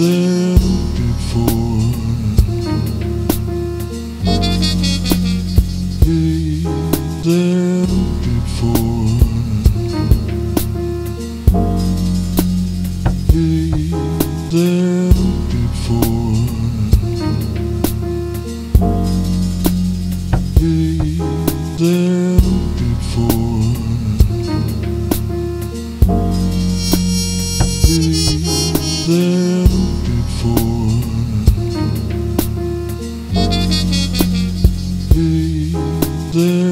there before. Before. Before. Before. Yeah.